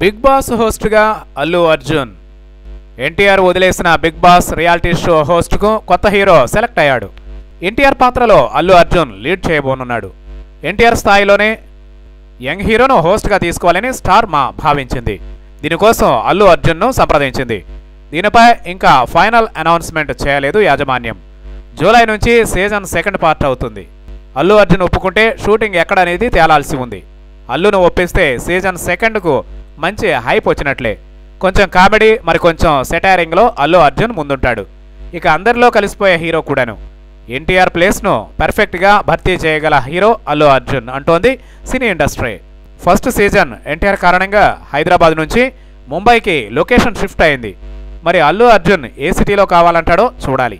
Big boss హోస్ట్గా Allu Arjun. NTR వదిలేసిన big Boss reality show హోస్ట్కు కొత్త హీరో సెలెక్ట్ అయ్యాడు. ఎన్టీఆర్ పాత్రలో అల్లు అర్జున్ లీడ్ చేయబోనున్నాడు. ఎన్టీఆర్ స్థాయిలోనే యంగ్ హీరోను హోస్ట్గా తీసుకోవాలని స్టార్ మా భావించింది. దీనికోసం అల్లు అర్జున్ను సంప్రదించింది. దీనిపై ఇంకా ఫైనల్ అనౌన్స్మెంట్ చేయలేదు యాజమాన్యం. జూలై నుంచి సీజన్ సెకండ్ పార్ట్ అవుతుంది. అల్లు అర్జున్ ఒప్పుకుంటే షూటింగ్ ఎక్కడనేది తేలాల్సి ఉంది. అల్లును ఒప్పిస్తే సీజన్ సెకండ్కు మంచి హైప్ వచ్చినట్లే. కొంచెం కామెడీ మరి కొంచెం సెటారింగ్లో అల్లు అర్జున్ ముందుంటాడు. ఇక అందరిలో కలిసిపోయే హీరో కూడాను. ఎన్టీఆర్ ప్లేస్ను పర్ఫెక్ట్గా భర్తీ చేయగల హీరో అల్లు అర్జున్ అంటోంది cine industry. First season NTR కారణంగా హైదరాబాద్ నుంచి ముంబైకి లొకేషన్ షిఫ్ట్ అయింది. మరి అల్లు అర్జున్ ఏ సిటీలో కావాలంటాడో చూడాలి.